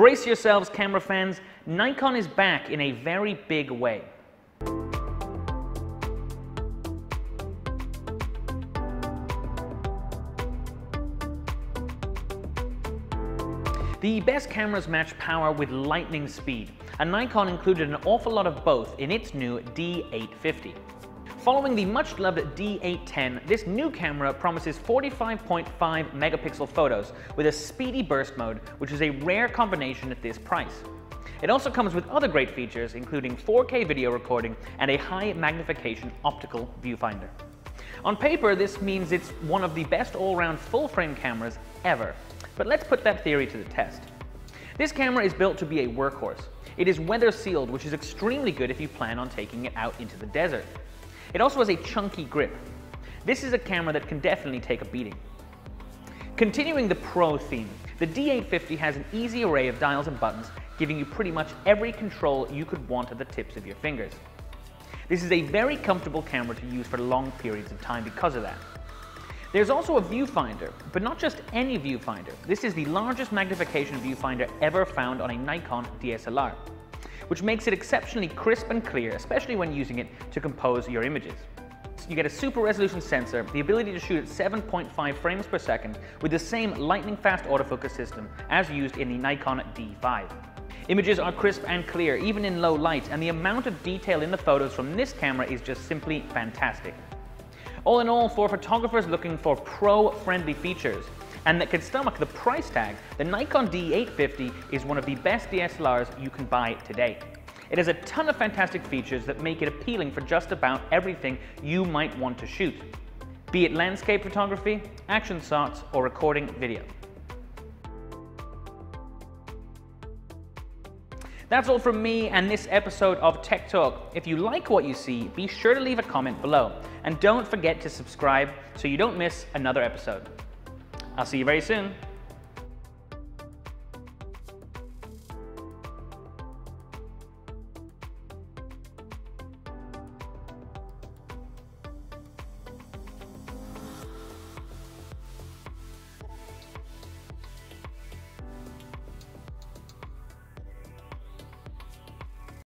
Brace yourselves, camera fans. Nikon is back in a very big way. The best cameras match power with lightning speed, and Nikon included an awful lot of both in its new D850. Following the much loved D810, this new camera promises 45.5 megapixel photos with a speedy burst mode, which is a rare combination at this price. It also comes with other great features, including 4K video recording and a high magnification optical viewfinder. On paper, this means it's one of the best all-round full-frame cameras ever, but let's put that theory to the test. This camera is built to be a workhorse. It is weather sealed, which is extremely good if you plan on taking it out into the desert. It also has a chunky grip. This is a camera that can definitely take a beating. Continuing the pro theme, the D850 has an easy array of dials and buttons, giving you pretty much every control you could want at the tips of your fingers. This is a very comfortable camera to use for long periods of time because of that. There's also a viewfinder, but not just any viewfinder. This is the largest magnification viewfinder ever found on a Nikon DSLR, which makes it exceptionally crisp and clear, especially when using it to compose your images. You get a super resolution sensor, the ability to shoot at 7.5 frames per second with the same lightning fast autofocus system as used in the Nikon D5. Images are crisp and clear, even in low light, and the amount of detail in the photos from this camera is just simply fantastic. All in all, for photographers looking for pro-friendly features and that can stomach the price tag, the Nikon D850 is one of the best DSLRs you can buy today. It has a ton of fantastic features that make it appealing for just about everything you might want to shoot, be it landscape photography, action shots, or recording video. That's all from me and this episode of Tech Talk. If you like what you see, be sure to leave a comment below. And don't forget to subscribe so you don't miss another episode. I'll see you very soon.